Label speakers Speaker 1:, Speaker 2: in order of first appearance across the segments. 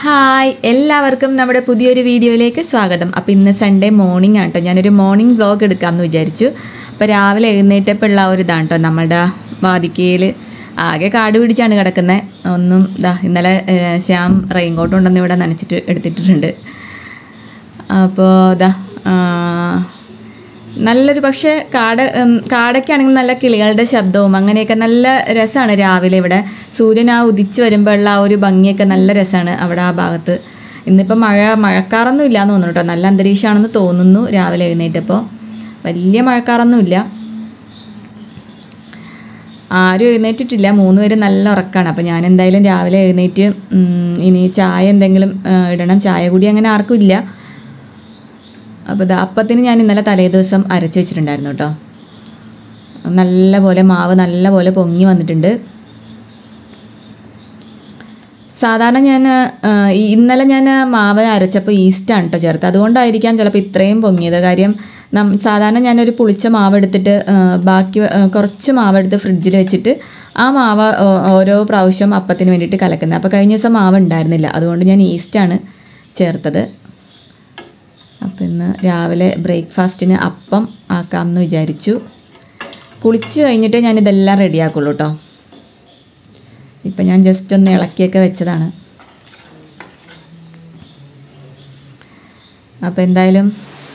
Speaker 1: Hi എല്ലാവർക്കും നമ്മുടെ പുതിയൊരു വീഡിയോയിലേക്ക് സ്വാഗതം. അപ്പോൾ ഇന്ന് സൺഡേ മോർണിംഗ് ആണ് കേട്ടോ ഞാനൊരു മോർണിംഗ് വ്ളോഗ് എടുക്കാമെന്ന് വിചാരിച്ചു. അപ്പോൾ രാവിലെ എഴുന്നേറ്റപ്പോൾ ഉള്ള ഒരു ഇതാണ് കേട്ടോ നമ്മുടെ വാതിക്കയിൽ ആകെ കാട് പിടിച്ചാണ് കിടക്കുന്നത് ഒന്നും ഇതാ ഇന്നലെ ശ്യാം റെയിൻ കോട്ട് ഉണ്ടെന്ന് ഇവിടെ നനച്ചിട്ട് എടുത്തിട്ടുണ്ട്. അപ്പോൾ ഇതാ നല്ലൊരു പക്ഷേ കാട് കാടൊക്കെയാണെങ്കിൽ നല്ല കിളികളുടെ ശബ്ദവും അങ്ങനെയൊക്കെ നല്ല രസമാണ് രാവിലെ ഇവിടെ. സൂര്യൻ ആ ഉദിച്ചു വരുമ്പോഴുള്ള ആ ഒരു ഭംഗിയൊക്കെ നല്ല രസമാണ് അവിടെ ആ ഭാഗത്ത്. ഇന്നിപ്പോൾ മഴ മഴക്കാറൊന്നും ഇല്ലാന്ന് തോന്നുന്നു കേട്ടോ. നല്ല അന്തരീക്ഷമാണെന്ന് തോന്നുന്നു രാവിലെ എഴുന്നേറ്റപ്പോൾ. വലിയ മഴക്കാറൊന്നും ഇല്ല ആരും എഴുന്നേറ്റിട്ടില്ല. മൂന്ന് പേര് നല്ല ഉറക്കമാണ് അപ്പോൾ ഞാൻ എന്തായാലും രാവിലെ എഴുന്നേറ്റ് ഇനി ചായ എന്തെങ്കിലും ഇടണം. ചായ കൂടി അങ്ങനെ ആർക്കും ഇല്ല. അപ്പോൾ ഇത് അപ്പത്തിന് ഞാൻ ഇന്നലെ തലേ ദിവസം അരച്ച് വെച്ചിട്ടുണ്ടായിരുന്നു കേട്ടോ നല്ല പോലെ മാവ് നല്ല പോലെ പൊങ്ങി വന്നിട്ടുണ്ട്. സാധാരണ ഞാൻ ഇന്നലെ ഞാൻ മാവ് അരച്ചപ്പോൾ ഈസ്റ്റാണ് കേട്ടോ ചേർത്ത് അതുകൊണ്ടായിരിക്കാം ചിലപ്പോൾ ഇത്രയും പൊങ്ങിയത്. കാര്യം നം സാധാരണ ഞാനൊരു പുളിച്ച മാവ് എടുത്തിട്ട് ബാക്കി കുറച്ച് മാവ് എടുത്ത് ഫ്രിഡ്ജിൽ വെച്ചിട്ട് ആ മാവ് ഓരോ പ്രാവശ്യം അപ്പത്തിന് വേണ്ടിയിട്ട് കലക്കുന്നത്. അപ്പോൾ കഴിഞ്ഞ ദിവസം മാവ് ഉണ്ടായിരുന്നില്ല. അതുകൊണ്ട് ഞാൻ ഈസ്റ്റാണ് ചേർത്തത്. അപ്പം ഇന്ന് രാവിലെ ബ്രേക്ക്ഫാസ്റ്റിന് അപ്പം ആക്കാമെന്ന് വിചാരിച്ചു. കുളിച്ച് കഴിഞ്ഞിട്ട് ഞാൻ ഇതെല്ലാം റെഡിയാക്കുള്ളൂ കേട്ടോ ഇപ്പം ഞാൻ ജസ്റ്റ് ഒന്ന് ഇളക്കിയൊക്കെ വെച്ചതാണ്. അപ്പോൾ എന്തായാലും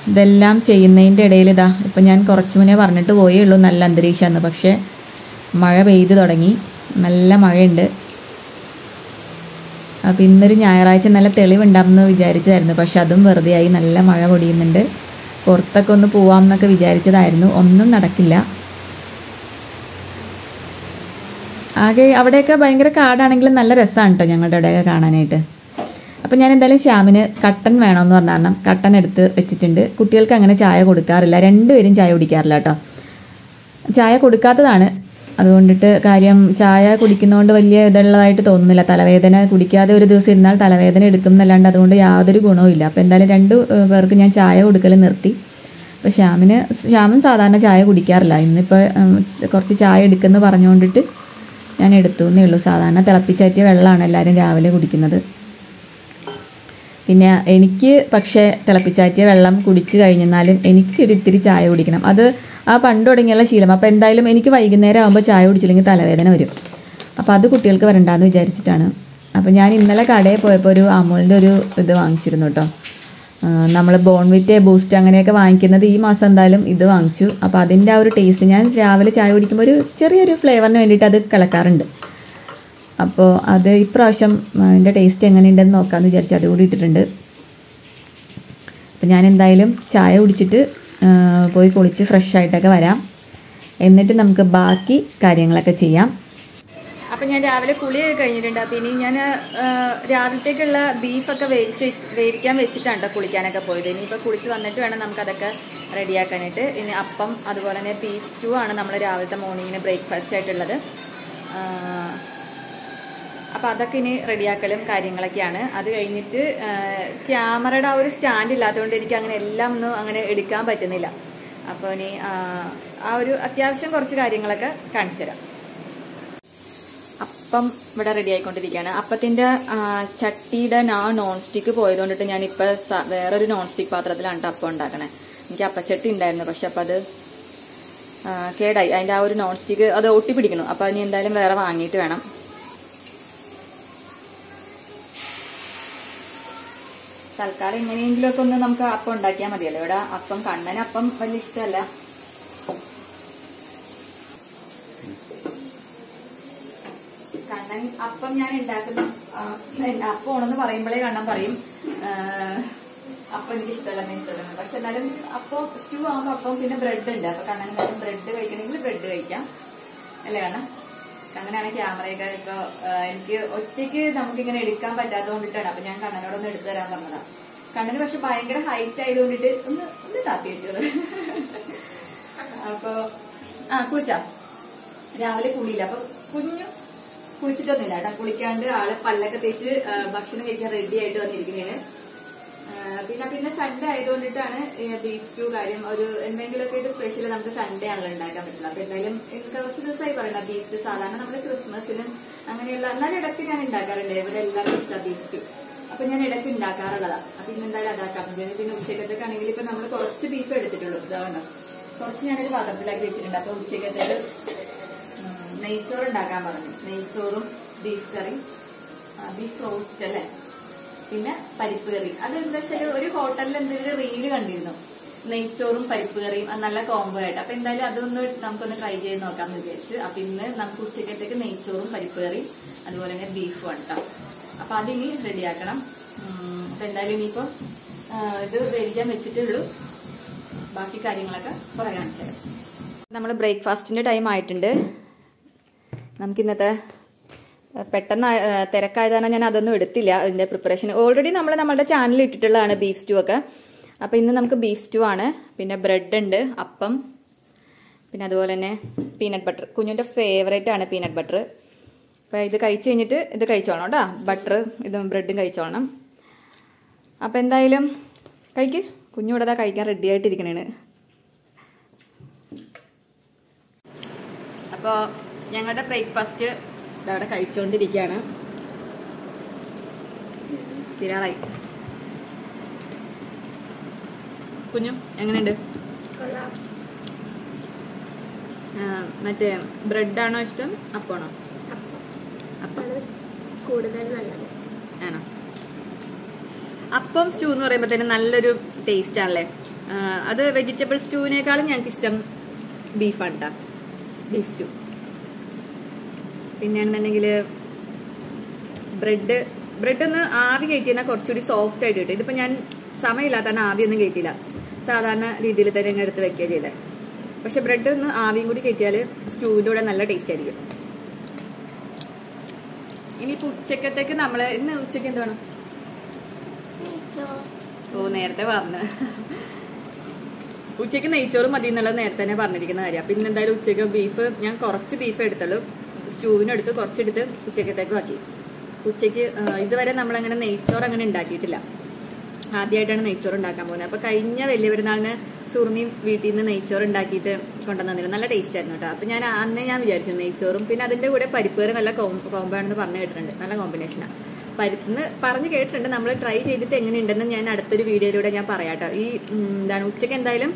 Speaker 1: ഇതെല്ലാം ചെയ്യുന്നതിന്റെ ഇടയിൽ ഇതാ ഇപ്പം ഞാൻ കുറച്ച് മുന്നേ പറഞ്ഞിട്ട് പോയേ ഉള്ളൂ നല്ല അന്തരീക്ഷമാണ് പക്ഷേ മഴ പെയ്ത് തുടങ്ങി. നല്ല മഴയുണ്ട്. അപ്പോൾ ഇന്നൊരു ഞായറാഴ്ച നല്ല തെളിവുണ്ടാകുമെന്ന് വിചാരിച്ചതായിരുന്നു. പക്ഷെ അതും വെറുതെ ആയി നല്ല മഴ പൊടിയുന്നുണ്ട്. പുറത്തൊക്കെ ഒന്ന് പോവാം എന്നൊക്കെ വിചാരിച്ചതായിരുന്നു. ഒന്നും നടക്കില്ല. ആകെ അവിടെയൊക്കെ ഭയങ്കര കാടാണെങ്കിലും നല്ല രസമാണ് കേട്ടോ ഞങ്ങളുടെ അവിടെയൊക്കെ കാണാനായിട്ട്. അപ്പം ഞാൻ എന്തായാലും ശ്യാമിന് കട്ടൻ വേണമെന്ന് പറഞ്ഞ കാരണം കട്ടൻ എടുത്ത് വെച്ചിട്ടുണ്ട്. കുട്ടികൾക്ക് അങ്ങനെ ചായ കൊടുക്കാറില്ല. രണ്ടുപേരും ചായ കുടിക്കാറില്ല കേട്ടോ ചായ കൊടുക്കാത്തതാണ് അതുകൊണ്ടിട്ട് കാര്യം ചായ കുടിക്കുന്നതുകൊണ്ട് വലിയ ഇതുള്ളതായിട്ട് തോന്നുന്നില്ല. തലവേദന കുടിക്കാതെ ഒരു ദിവസം ഇരുന്നാൽ തലവേദന എടുക്കും എന്നല്ലാണ്ട് അതുകൊണ്ട് യാതൊരു ഗുണവും ഇല്ല അപ്പോൾ എന്തായാലും രണ്ട് പേർക്ക് ഞാൻ ചായ കൊടുക്കൽ നിർത്തി. അപ്പോൾ ശ്യാമിന് ശ്യാമൻ സാധാരണ ചായ കുടിക്കാറില്ല. ഇന്നിപ്പോൾ കുറച്ച് ചായ എടുക്കുമെന്ന് പറഞ്ഞുകൊണ്ടിട്ട് ഞാൻ എടുത്തു എന്നേ ഉള്ളൂ. സാധാരണ തിളപ്പിച്ചാറ്റിയ വെള്ളമാണ് എല്ലാവരും രാവിലെ കുടിക്കുന്നത്. പിന്നെ എനിക്ക് പക്ഷേ തിളപ്പിച്ചാറ്റിയ വെള്ളം കുടിച്ച് കഴിഞ്ഞെന്നാലും എനിക്കൊരു ഇത്തിരി ചായ കുടിക്കണം. അത് ആ പണ്ട് തുടങ്ങിയുള്ള ശീലം. അപ്പോൾ എന്തായാലും എനിക്ക് വൈകുന്നേരം ആകുമ്പോൾ ചായ കുടിച്ചില്ലെങ്കിൽ തലവേദന വരും. അപ്പോൾ അത് കുട്ടികൾക്ക് വരണ്ടാന്ന് വിചാരിച്ചിട്ടാണ്. അപ്പോൾ ഞാൻ ഇന്നലെ കടയിൽ പോയപ്പോൾ ഒരു അമൂലിന്റെ ഒരു ഇത് വാങ്ങിച്ചിരുന്നു കേട്ടോ നമ്മൾ ബോൺവിറ്റ് ബൂസ്റ്റ് അങ്ങനെയൊക്കെ വാങ്ങിക്കുന്നത് ഈ മാസം എന്തായാലും ഇത് വാങ്ങിച്ചു. അപ്പോൾ അതിന്റെ ആ ഒരു ടേസ്റ്റ് ഞാൻ രാവിലെ ചായ കുടിക്കുമ്പോൾ ഒരു ചെറിയൊരു ഫ്ലേവറിന് വേണ്ടിയിട്ട് അത് കിളക്കാറുണ്ട് അപ്പോൾ അത് ഇപ്രാവശ്യം അതിന്റെ ടേസ്റ്റ് എങ്ങനെയുണ്ടെന്ന് നോക്കാമെന്ന് വിചാരിച്ച് അത് കൂടി ഇട്ടിട്ടുണ്ട്. അപ്പോൾ ഞാൻ എന്തായാലും ചായ കുടിച്ചിട്ട് പോയി കുളിച്ച് ഫ്രഷ് ആയിട്ടൊക്കെ വരാം. എന്നിട്ട് നമുക്ക് ബാക്കി കാര്യങ്ങളൊക്കെ ചെയ്യാം. അപ്പം ഞാൻ രാവിലെ കുളി കഴിഞ്ഞിട്ടുണ്ട്. അപ്പം ഇനി ഞാൻ രാവിലത്തേക്കുള്ള ബീഫൊക്കെ വേവിച്ച് വേവിക്കാൻ വെച്ചിട്ടാണ് കുളിക്കാനൊക്കെ പോയത്. ഇനിയിപ്പോൾ കുളിച്ച് വന്നിട്ട് വേണം നമുക്കതൊക്കെ റെഡിയാക്കാനായിട്ട്. ഇനി അപ്പം അതുപോലെ തന്നെ ബീഫ് സ്റ്റൂ ആണ് നമ്മൾ രാവിലത്തെ മോർണിംഗിന് ബ്രേക്ക്ഫാസ്റ്റ് ആയിട്ടുള്ളത്. അപ്പോൾ അതൊക്കെ ഇനി റെഡിയാക്കലും കാര്യങ്ങളൊക്കെയാണ്. അത് കഴിഞ്ഞിട്ട് ക്യാമറയുടെ ആ ഒരു സ്റ്റാൻഡ് ഇല്ലാത്തതുകൊണ്ട് എനിക്ക് അങ്ങനെ എല്ലാം ഒന്നും അങ്ങനെ എടുക്കാൻ പറ്റുന്നില്ല. അപ്പോൾ ഇനി ആ, ഒരു അത്യാവശ്യം കുറച്ച് കാര്യങ്ങളൊക്കെ കാണിച്ചു തരാം. അപ്പം ഇവിടെ റെഡി ആയിക്കൊണ്ടിരിക്കുകയാണ്. അപ്പത്തിന്റെ ചട്ടിയുടെ ആ നോൺ സ്റ്റിക്ക് പോയതുകൊണ്ടിട്ട് ഞാനിപ്പോൾ വേറൊരു നോൺ സ്റ്റിക്ക് പാത്രത്തിലാണ് അപ്പം ഉണ്ടാക്കണേ. എനിക്ക് അപ്പച്ചട്ടി ഉണ്ടായിരുന്നു പക്ഷെ അപ്പം അത് കേടായി. അതിന്റെ ആ ഒരു നോൺ സ്റ്റിക്ക് അത് ഒട്ടി പിടിക്കണം അപ്പോൾ അതിന് എന്തായാലും വേറെ വാങ്ങിയിട്ട് വേണം. തൽക്കാലം എങ്ങനെയെങ്കിലുമൊക്കെ ഒന്ന് നമുക്ക് അപ്പം ഉണ്ടാക്കിയാൽ മതിയല്ലോ. ഇവിടെ അപ്പം കണ്ണന് അപ്പം വലിയ ഇഷ്ടമല്ല. കണ്ണൻ അപ്പം ഞാൻ ഉണ്ടാക്കുന്ന അപ്പം അപ്പമാണെന്ന് പറയുമ്പോഴേ കണ്ണൻ പറയും അപ്പം എനിക്ക് ഇഷ്ടമല്ല ഇഷ്ടമല്ല. പക്ഷെ എന്നാലും അപ്പം സ്റ്റൂ ആകുമ്പോൾ അപ്പം പിന്നെ ബ്രെഡ് ഉണ്ട്. അപ്പൊ കണ്ണൻ ബ്രെഡ് കഴിക്കണമെങ്കിൽ ബ്രെഡ് കഴിക്കാം. അല്ലേ കണ്ണൻ? കണ്ണനാണ് ക്യാമറയൊക്കെ ഇപ്പൊ എനിക്ക് ഒറ്റയ്ക്ക് നമുക്കിങ്ങനെ എടുക്കാൻ പറ്റാത്തതുകൊണ്ടിട്ടാണ് അപ്പൊ ഞാൻ കണ്ണനോടൊന്ന് എടുത്തു തരാൻ പറഞ്ഞതാ. കണ്ണന് പക്ഷെ ഭയങ്കര ഹൈറ്റ് ആയതുകൊണ്ടിട്ട് ഒന്ന് ഒന്ന് താത്തി വെച്ചത് അപ്പൊ ആ കുളിച്ചാ. രാവിലെ കുളിയില്ല. അപ്പൊ കുഞ്ഞു കുളിച്ചിട്ടൊന്നുമില്ല. കേട്ടോ കുളിക്കാണ്ട് ആൾ പല്ലൊക്കെ തേച്ച് ഭക്ഷണം കഴിക്കാൻ റെഡി ആയിട്ട് വന്നിരിക്കുന്നതിന് പിന്നെ പിന്നെ സൺഡേ ആയതുകൊണ്ടിട്ടാണ് ബീഫ് സ്റ്റൂ കാര്യം ഒരു എന്തെങ്കിലുമൊക്കെ ഒരു സ്പെഷ്യൽ നമുക്ക് സൺഡേ ആണല്ലോ ഉണ്ടാക്കാൻ പറ്റില്ല അപ്പൊ എന്തായാലും കുറച്ച് ദിവസമായി പറയണ്ട ബീഫ് സ്റ്റൂ സാധാരണ നമ്മൾ ക്രിസ്മസിനും അങ്ങനെയുള്ള എന്നാലും ഇടയ്ക്ക് ഞാൻ ഉണ്ടാക്കാറുണ്ട്. ഇവിടെ എല്ലാവർക്കും ഇഷ്ടമാണ് ബീഫ് സ്റ്റൂ അപ്പൊ ഞാൻ ഇടയ്ക്ക് ഉണ്ടാക്കാറുള്ളതാ. അപ്പൊ ഇന്ന് എന്തായാലും അതാക്കാം. പിന്നെ പിന്നെ ഉച്ചക്കത്തേക്ക് ആണെങ്കിൽ ഇപ്പൊ നമ്മൾ കുറച്ച് ബീഫ് എടുത്തിട്ടുള്ളൂ. ഇതാവണം കുറച്ച് ഞാനൊരു പാത്രത്തിലാക്കി വെച്ചിട്ടുണ്ട്. അപ്പൊ ഉച്ചക്കത്തേക്ക് നെയ്ച്ചോറ് ഉണ്ടാക്കാൻ പറഞ്ഞു. നെയ്ച്ചോറും ബീഫ് കറി ബീഫ് റോസ്റ്റ് അല്ലേ? പിന്നെ പരിപ്പ് കറി. അത് എന്താ വെച്ചാൽ ഒരു ഹോട്ടലിൽ എന്തെങ്കിലും റീൽ കണ്ടിരുന്നു? നെയ്ച്ചോറും പരിപ്പ് കറിയും അത് നല്ല കോംബോ ആയിട്ട്. അപ്പൊ എന്തായാലും അതൊന്ന് നമുക്കൊന്ന് ട്രൈ ചെയ്ത് നോക്കാമെന്ന് വിചാരിച്ചു. അപ്പൊ ഇന്ന് നമുക്ക് ഉച്ചക്കത്തേക്ക് നെയ്ച്ചോറും പരിപ്പ് കറിയും അതുപോലെ തന്നെ ബീഫും ഉണ്ടാം അപ്പൊ അതിനി റെഡിയാക്കണം അപ്പൊ എന്തായാലും ഇനിയിപ്പോ ഇത് വേവിക്കാൻ വെച്ചിട്ടുള്ളൂ. ബാക്കി കാര്യങ്ങളൊക്കെ പറയാൻ നമ്മൾ ബ്രേക്ക്ഫാസ്റ്റിന്റെ ടൈം ആയിട്ടുണ്ട്. നമുക്ക് ഇന്നത്തെ പെട്ടെന്ന് തിരക്കായത് കാരണം ഞാൻ അതൊന്നും എടുത്തില്ല അതിന്റെ പ്രിപ്പറേഷൻ ഓൾറെഡി നമ്മൾ നമ്മുടെ ചാനലിൽ ഇട്ടിട്ടുള്ളതാണ് ബീഫ് സ്റ്റൂ ഒക്കെ. അപ്പോൾ ഇന്ന് നമുക്ക് ബീഫ് സ്റ്റൂ ആണ്. പിന്നെ ബ്രെഡ് ഉണ്ട് അപ്പം പിന്നെ അതുപോലെ തന്നെ പീനട്ട് ബട്ടർ കുഞ്ഞിന്റെ ഫേവറേറ്റ് ആണ് പീനട്ട് ബട്ടർ അപ്പോൾ ഇത് കഴിച്ച് കഴിഞ്ഞിട്ട് ഇത് കഴിച്ചോളണം കേട്ടോ. ബട്ടർ ഇതും ബ്രെഡും കഴിച്ചോളണം. അപ്പോൾ എന്തായാലും കഴിക്ക്. കുഞ്ഞിവിടെ കഴിക്കാൻ റെഡി ആയിട്ടിരിക്കണേണ്. അപ്പോൾ ഞങ്ങളുടെ ബ്രേക്ക്ഫാസ്റ്റ് ഇതവിടെ കഴിച്ചുകൊണ്ടിരിക്കുകയാണ് തീരാറായി കുഞ്ഞു എങ്ങനെയുണ്ട്? മറ്റേ ബ്രെഡാണോ ഇഷ്ടം? അപ്പാണോ?
Speaker 2: അപ്പം.
Speaker 1: അപ്പം
Speaker 2: കൂടുതൽ
Speaker 1: ആണോ? അപ്പം സ്റ്റൂ എന്ന് പറയുമ്പോൾ തന്നെ നല്ലൊരു ടേസ്റ്റ് ആണല്ലേ? അത് വെജിറ്റബിൾ സ്റ്റൂവിനേക്കാളും ഞങ്ങൾക്ക് ഇഷ്ടം ബീഫാണ് കേട്ടോ ബീഫ് സ്റ്റൂ പിന്നെയാണെന്നുണ്ടെങ്കിൽ ബ്രെഡ് ബ്രെഡ് ഒന്ന് ആവി കയറ്റിയെന്നാൽ കുറച്ചുകൂടി സോഫ്റ്റ് ആയിട്ട് കിട്ടും. ഇതിപ്പോൾ ഞാൻ സമയമില്ലാത്തതാണ് ആവിയൊന്നും കയറ്റിയില്ല. സാധാരണ രീതിയിൽ തന്നെ ഞങ്ങൾ എടുത്ത് വെക്കുക ചെയ്തത് പക്ഷെ ബ്രെഡ് ഒന്ന് ആവിയും കൂടി കയറ്റിയാൽ സ്റ്റൂവിന്റെ കൂടെ നല്ല ടേസ്റ്റ് ആയിരിക്കും. ഇനിയിപ്പോൾ ഉച്ചക്കത്തേക്ക് നമ്മൾ ഇന്ന് ഉച്ചയ്ക്ക് എന്ത് വേണം? ഓ നേരത്തെ പറഞ്ഞു. ഉച്ചയ്ക്ക് നെയ്ച്ചോറ് മതി എന്നുള്ളത് നേരത്തെ തന്നെ പറഞ്ഞിരിക്കുന്ന കാര്യം. അപ്പം ഇന്ന് എന്തായാലും ഉച്ചയ്ക്ക് ബീഫ് ഞാൻ കുറച്ച് ബീഫ് എടുത്തുള്ളൂ. സ്റ്റൂവിനെടുത്ത് കുറച്ചെടുത്ത് ഉച്ചക്കത്തേക്കും ആക്കി. ഉച്ചയ്ക്ക് ഇതുവരെ നമ്മളങ്ങനെ നെയ്ച്ചോറ് അങ്ങനെ ഉണ്ടാക്കിയിട്ടില്ല. ആദ്യമായിട്ടാണ് നെയ്ച്ചോറ് ഉണ്ടാക്കാൻ പോകുന്നത്. അപ്പോൾ കഴിഞ്ഞ വലിയ പെരുന്നാളിന് സുറുമി വീട്ടിൽ നിന്ന് നെയ്ച്ചോറ് ഉണ്ടാക്കിയിട്ട് കൊണ്ടുവന്നിരുന്നു നല്ല ടേസ്റ്റ് ആയിരുന്നു കേട്ടോ. അപ്പോൾ ഞാൻ അന്നേ ഞാൻ വിചാരിച്ചു നെയ്ച്ചോറും പിന്നെ അതിന്റെ കൂടെ പരിപ്പേറ് നല്ല കോമ്പാണെന്ന് പറഞ്ഞു കേട്ടിട്ടുണ്ട്. നല്ല കോമ്പിനേഷനാണ് പരിപ്പെന്ന് പറഞ്ഞു കേട്ടിട്ടുണ്ട്. നമ്മൾ ട്രൈ ചെയ്തിട്ട് എങ്ങനെയുണ്ടെന്ന് ഞാൻ അടുത്തൊരു വീഡിയോയിലൂടെ ഞാൻ പറയാം കേട്ടോ. ഈ എന്താണ് ഉച്ചയ്ക്ക് എന്തായാലും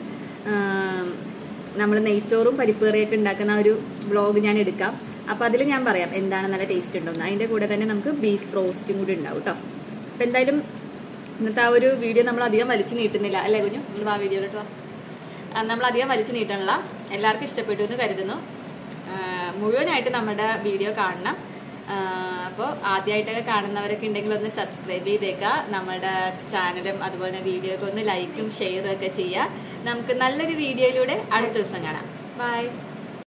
Speaker 1: നമ്മൾ നെയ്ച്ചോറും പരിപ്പ് കറിയൊക്കെ ഉണ്ടാക്കുന്ന ഒരു വ്ളോഗ് ഞാൻ എടുക്കാം. അപ്പോൾ അതിൽ ഞാൻ പറയാം എന്താണ് നല്ല ടേസ്റ്റ് ഉണ്ടോന്ന് അതിന്റെ കൂടെ തന്നെ നമുക്ക് ബീഫ് റോസ്റ്റും കൂടി ഉണ്ടാവും കേട്ടോ അപ്പോൾ എന്തായാലും ഇന്നത്തെ ആ ഒരു വീഡിയോ നമ്മൾ അധികം വലിച്ചു നീട്ടുന്നില്ല. അല്ലേ കുഞ്ഞു? നമ്മൾ ആ വീഡിയോ കേട്ടോ നമ്മൾ അധികം വലിച്ചു നീട്ടണില്ല എല്ലാവർക്കും ഇഷ്ടപ്പെട്ടു എന്ന് കരുതുന്നു. മുഴുവനായിട്ട് നമ്മുടെ വീഡിയോ കാണണം. അപ്പോൾ ആദ്യമായിട്ടൊക്കെ കാണുന്നവരൊക്കെ ഉണ്ടെങ്കിൽ ഒന്ന് സബ്സ്ക്രൈബ് ചെയ്തേക്കുക നമ്മുടെ ചാനലും അതുപോലെ തന്നെ വീഡിയോ ഒക്കെ ഒന്ന് ലൈക്കും ഷെയറും ഒക്കെ ചെയ്യുക. നമുക്ക് നല്ലൊരു വീഡിയോയിലൂടെ അടുത്ത ദിവസം കാണാം. ബൈ